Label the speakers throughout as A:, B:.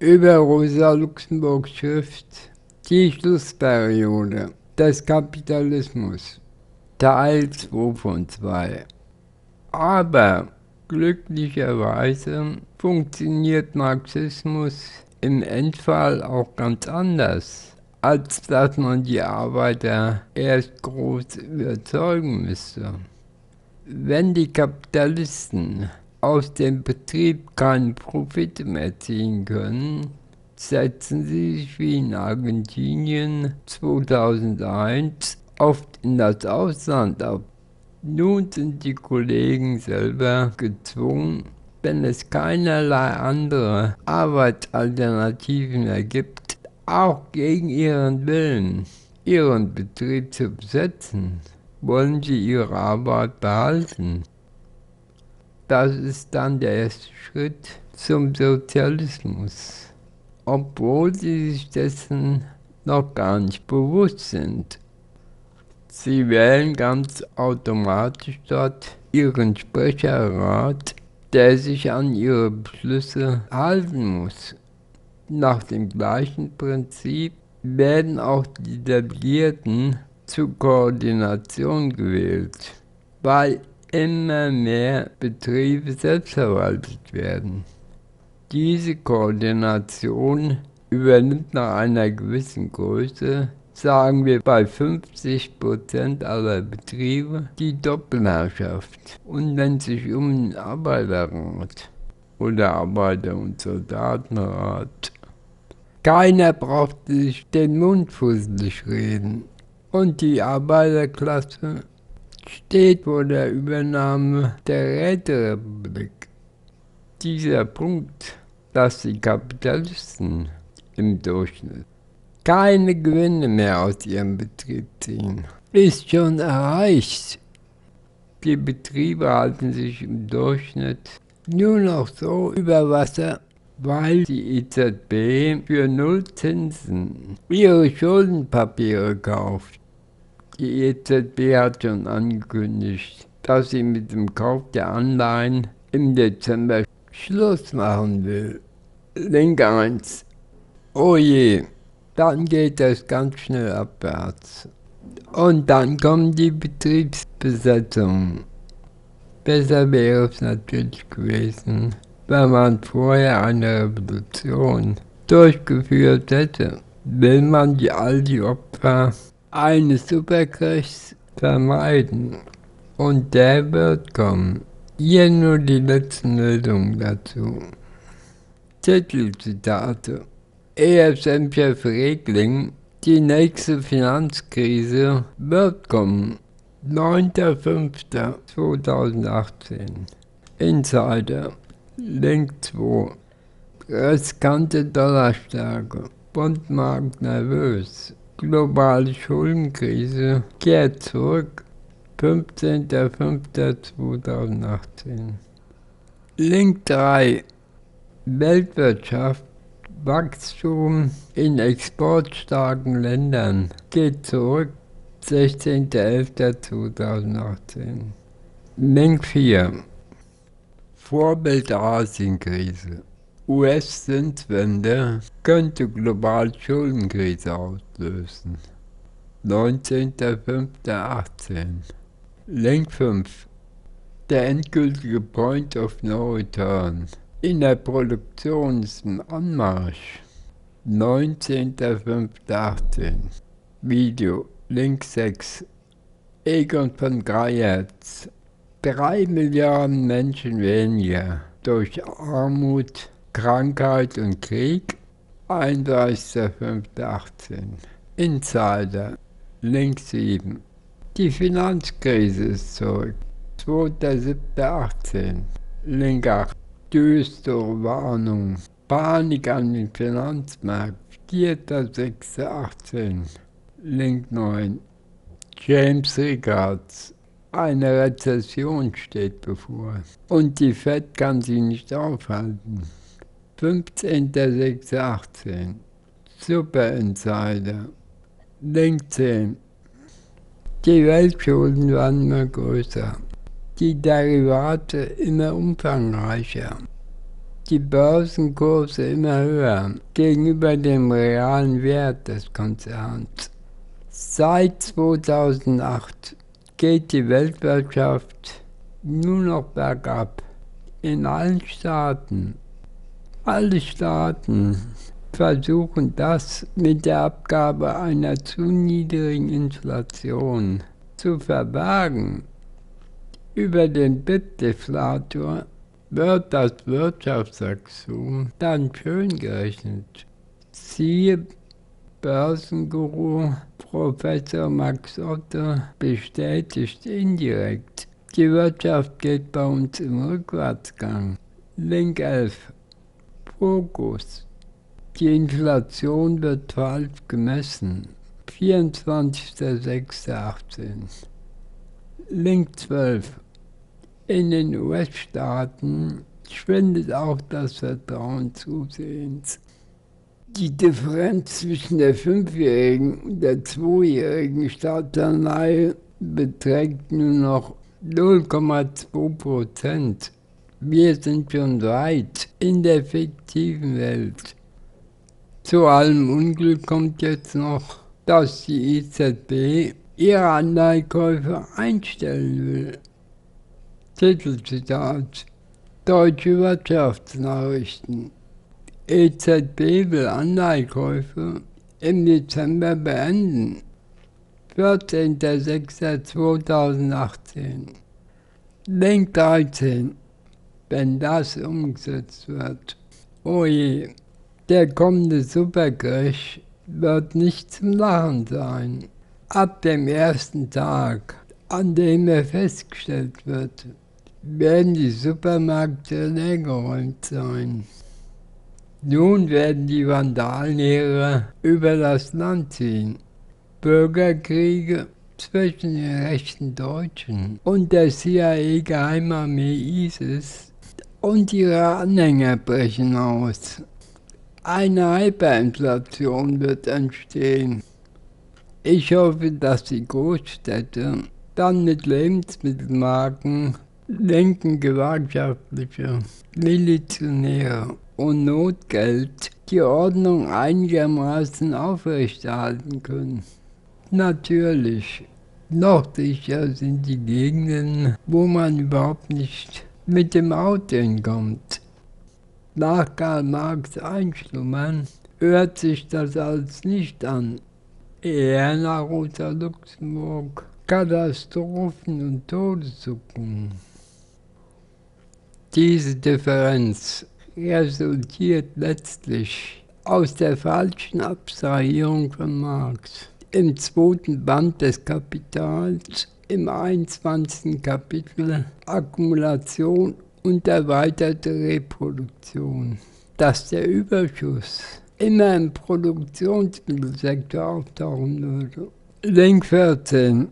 A: über Rosa Luxemburgs Schrift Die Schlussperiode des Kapitalismus Teil 2 von 2 Aber glücklicherweise funktioniert Marxismus im Endfall auch ganz anders, als dass man die Arbeiter erst groß überzeugen müsste. Wenn die Kapitalisten aus dem Betrieb keinen Profit mehr ziehen können, setzen sie sich wie in Argentinien 2001 oft in das Ausland ab. Nun sind die Kollegen selber gezwungen, wenn es keinerlei andere Arbeitsalternativen mehr gibt, auch gegen ihren Willen, ihren Betrieb zu besetzen. Wollen sie ihre Arbeit behalten? Das ist dann der erste Schritt zum Sozialismus, obwohl sie sich dessen noch gar nicht bewusst sind. Sie wählen ganz automatisch dort ihren Sprecherrat, der sich an ihre Beschlüsse halten muss. Nach dem gleichen Prinzip werden auch die Delegierten zur Koordination gewählt, weil immer mehr Betriebe selbstverwaltet werden. Diese Koordination übernimmt nach einer gewissen Größe, sagen wir bei 50% aller Betriebe, die Doppelherrschaft. Und wenn sich um einen Arbeiterrat oder Arbeiter- und Soldatenrat, keiner braucht sich den Mund fusselig reden. Und die Arbeiterklasse steht vor der Übernahme der Räterepublik. Dieser Punkt, dass die Kapitalisten im Durchschnitt keine Gewinne mehr aus ihrem Betrieb ziehen, ist schon erreicht. Die Betriebe halten sich im Durchschnitt nur noch so über Wasser, weil die EZB für Nullzinsen ihre Schuldenpapiere kauft. Die EZB hat schon angekündigt, dass sie mit dem Kauf der Anleihen im Dezember Schluss machen will. Link 1. Oh je, dann geht das ganz schnell abwärts. Und dann kommen die Betriebsbesetzungen. Besser wäre es natürlich gewesen, wenn man vorher eine Revolution durchgeführt hätte. Will man die all die Opfer eines Superkriegs vermeiden. Und der wird kommen. Hier nur die letzten Meldungen dazu. Titelzitate. ESM-Chef Regling, die nächste Finanzkrise wird kommen. 9.05.2018. Insider. Link 2. Riskante Dollarstärke. Bundmarkt nervös globale Schuldenkrise kehrt zurück. 15.05.2018. Link 3. Weltwirtschaft. Wachstum in exportstarken Ländern geht zurück. 16.11.2018. Link 4. Vorbild Asienkrise. US-Zinswende könnte global Schuldenkrise auslösen. 19.05.18 Link 5 Der endgültige Point of No Return in der Produktion ist im Anmarsch. 19.05.18 Video. Link 6 Egon von Greyerz 3 Milliarden Menschen weniger durch Armut Krankheit und Krieg. 31.05.18 Insider Link 7 Die Finanzkrise ist zurück. 2.07.18 Link 8 Düstere Warnung. Panik an den Finanzmärkten. 4.06.18 Link 9 James Rickards eine Rezession steht bevor. Und die Fed kann sie nicht aufhalten. 15.06.18 Super Insider Link 10 Die Weltschulden werden immer größer, die Derivate immer umfangreicher. die Börsenkurse immer höher gegenüber dem realen Wert des Konzerns. Seit 2008 geht die Weltwirtschaft nur noch bergab. In allen Staaten. Alle Staaten versuchen das mit der Abgabe einer zu niedrigen Inflation zu verbergen. Über den BIP-Deflator wird das Wirtschaftswachstum dann schön gerechnet. Siehe Börsenguru Professor Max Otto bestätigt indirekt, die Wirtschaft geht bei uns im Rückwärtsgang. Link 11. Fokus. Die Inflation wird falsch gemessen. 24.06.18. Link 12. In den US-Staaten schwindet auch das Vertrauen zusehends. Die Differenz zwischen der fünfjährigen und der zweijährigen Staatsanleihe beträgt nur noch 0,2 Prozent. Wir sind schon weit in der fiktiven Welt. Zu allem Unglück kommt jetzt noch, dass die EZB ihre Anleihekäufe einstellen will. Titelzitat Deutsche Wirtschaftsnachrichten EZB will Anleihekäufe im Dezember beenden. 14.06.2018 Link 13 Wenn das umgesetzt wird. Oh je, der kommende Supercrash wird nicht zum Lachen sein. Ab dem ersten Tag, an dem er festgestellt wird, werden die Supermärkte leergeräumt sein. Nun werden die Vandalenheere über das Land ziehen. Bürgerkriege zwischen den rechten Deutschen und der CIA-Geheimarmee ISIS und ihre Anhänger brechen aus. Eine Hyperinflation wird entstehen. Ich hoffe, dass die Großstädte dann mit Lebensmittelmarken lenken gewerkschaftliche, Milizionäre und Notgeld die Ordnung einigermaßen aufrechterhalten können. Natürlich, noch sicher sind die Gegenden, wo man überhaupt nicht mit dem Auto hinkommt. Nach Karl Marx Einschlummern hört sich das alles nicht an. Eher nach Rosa Luxemburg Katastrophen und Todeszuckungen. Diese Differenz resultiert letztlich aus der falschen Abstrahierung von Marx. Im zweiten Band des Kapitals, im 21. Kapitel Akkumulation und erweiterte Reproduktion, dass der Überschuss immer im Produktionsmittelsektor auftauchen würde. Link 14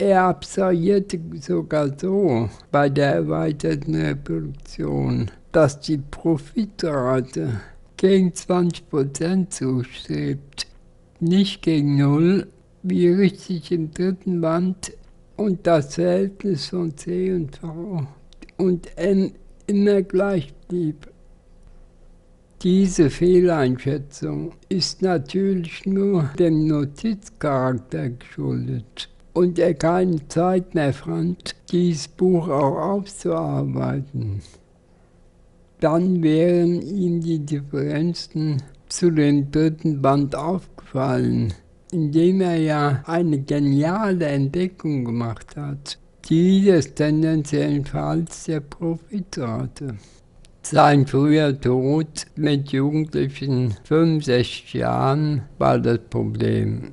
A: er abstrahierte sogar so bei der erweiterten Reproduktion, dass die Profitrate gegen 20% zustrebt, nicht gegen Null, wie richtig im dritten Band, und das Verhältnis von C und V und N immer gleich blieb. Diese Fehleinschätzung ist natürlich nur dem Notizcharakter geschuldet und er keine Zeit mehr fand, dieses Buch auch aufzuarbeiten. Dann wären ihm die Differenzen zu dem dritten Band aufgefallen, indem er ja eine geniale Entdeckung gemacht hat, die des tendenziellen Falls der Profitrate. Sein früher Tod mit jugendlichen 65 Jahren war das Problem.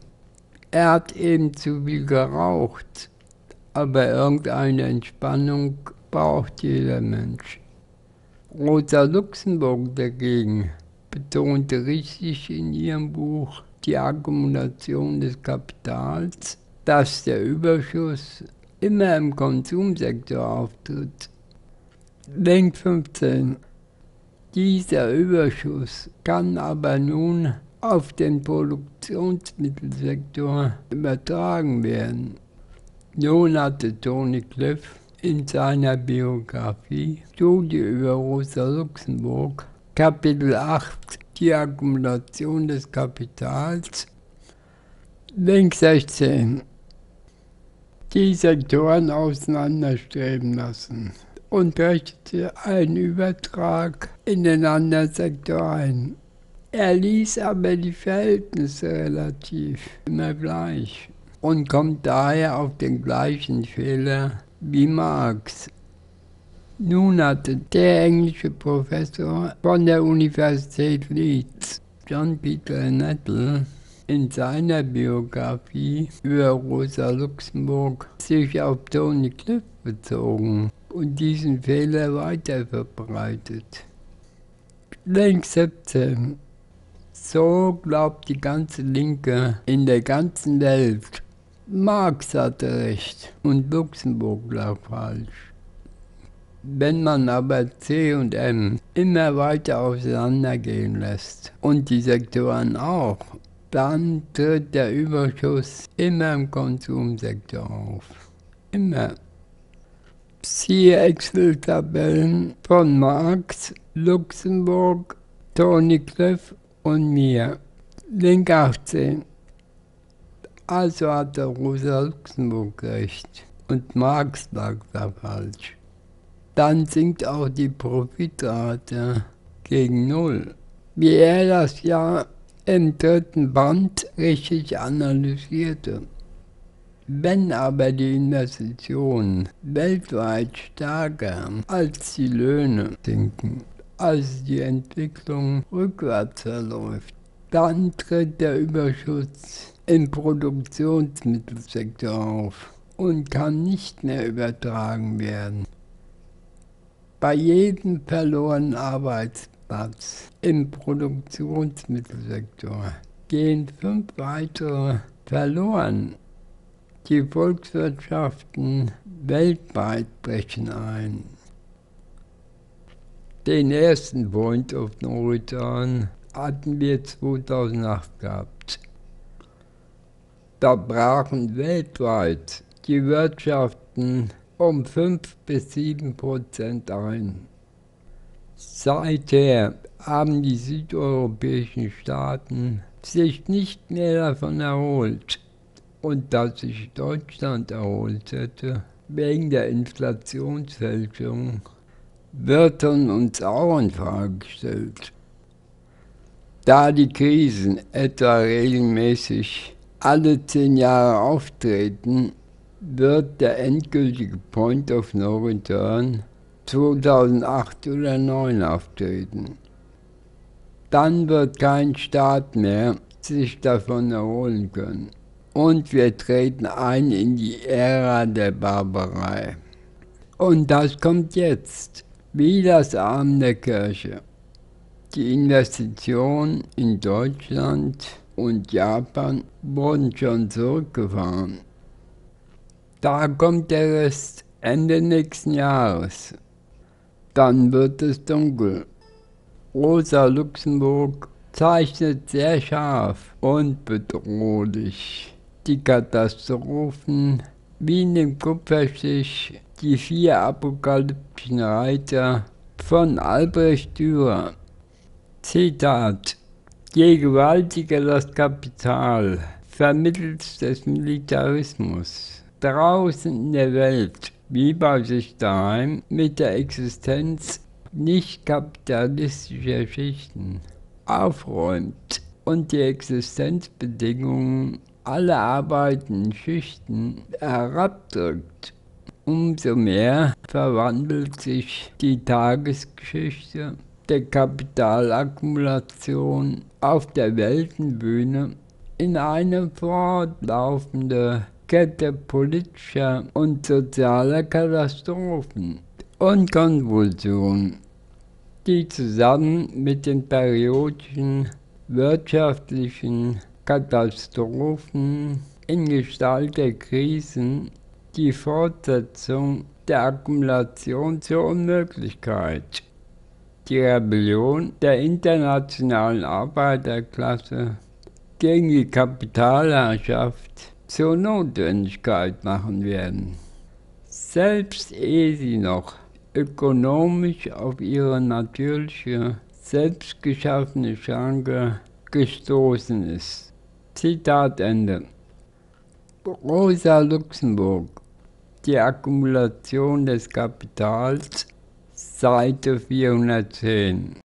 A: Er hat eben zu viel geraucht, aber irgendeine Entspannung braucht jeder Mensch. Rosa Luxemburg dagegen betonte richtig in ihrem Buch die Akkumulation des Kapitals, dass der Überschuss immer im Konsumsektor auftritt. Link 15. Dieser Überschuss kann aber nun auf den Produktionsmittelsektor übertragen werden. Nun hatte Tony Cliff in seiner Biografie Studie über Rosa Luxemburg, Kapitel 8, die Akkumulation des Kapitals, Link 16, die Sektoren auseinanderstreben lassen und richtete einen Übertrag in den anderen Sektor ein. Er ließ aber die Verhältnisse relativ immer gleich und kommt daher auf den gleichen Fehler wie Marx. Nun hatte der englische Professor von der Universität Leeds, John Peter Nettle, in seiner Biografie über Rosa Luxemburg sich auf Tony Cliff bezogen und diesen Fehler weiter verbreitet. Link 17 so glaubt die ganze Linke in der ganzen Welt. Marx hatte recht und Luxemburg lag falsch. Wenn man aber C und M immer weiter auseinandergehen lässt und die Sektoren auch, dann tritt der Überschuss immer im Konsumsektor auf. Immer. Siehe Excel-Tabellen von Marx, Luxemburg, Tony Cliff und mir. Link 18. Also hatte Rosa Luxemburg recht und Marx lag da falsch. Dann sinkt auch die Profitrate gegen Null. Wie er das ja im dritten Band richtig analysierte. Wenn aber die Investitionen weltweit stärker als die Löhne sinken, als die Entwicklung rückwärts verläuft. Dann tritt der Überschuss im Produktionsmittelsektor auf und kann nicht mehr übertragen werden. Bei jedem verlorenen Arbeitsplatz im Produktionsmittelsektor gehen fünf weitere verloren. Die Volkswirtschaften weltweit brechen ein. Den ersten Point of No Return hatten wir 2008 gehabt. Da brachen weltweit die Wirtschaften um 5 bis 7 Prozent ein. Seither haben die südeuropäischen Staaten sich nicht mehr davon erholt und dass sich Deutschland erholt hätte wegen der Inflationsfälschung wird von uns auch in Frage gestellt. Da die Krisen etwa regelmäßig alle zehn Jahre auftreten, wird der endgültige Point of No Return 2008 oder 2009 auftreten. Dann wird kein Staat mehr sich davon erholen können. Und wir treten ein in die Ära der Barbarei. Und das kommt jetzt wie das Arm der Kirche. Die Investitionen in Deutschland und Japan wurden schon zurückgefahren. Da kommt der Rest Ende nächsten Jahres. Dann wird es dunkel. Rosa Luxemburg zeichnet sehr scharf und bedrohlich die Katastrophen wie in dem Kupferstich die vier apokalyptischen Reiter von Albrecht Dürer. Zitat Je gewaltiger das Kapital vermittels des Militarismus draußen in der Welt wie bei sich daheim mit der Existenz nicht kapitalistischer Schichten aufräumt und die Existenzbedingungen aller arbeitenden Schichten herabdrückt, Umso mehr verwandelt sich die Tagesgeschichte der Kapitalakkumulation auf der Weltenbühne in eine fortlaufende Kette politischer und sozialer Katastrophen und Konvulsionen, die zusammen mit den periodischen wirtschaftlichen Katastrophen in Gestalt der Krisen die Fortsetzung der Akkumulation zur Unmöglichkeit. Die Rebellion der internationalen Arbeiterklasse gegen die Kapitalherrschaft zur Notwendigkeit machen werden. selbst ehe sie noch ökonomisch auf ihre natürliche, selbstgeschaffene Schranke gestoßen ist. Zitat Ende. Rosa Luxemburg Die Akkumulation des Kapitals Seite 410